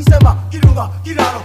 isema kilunga kilalo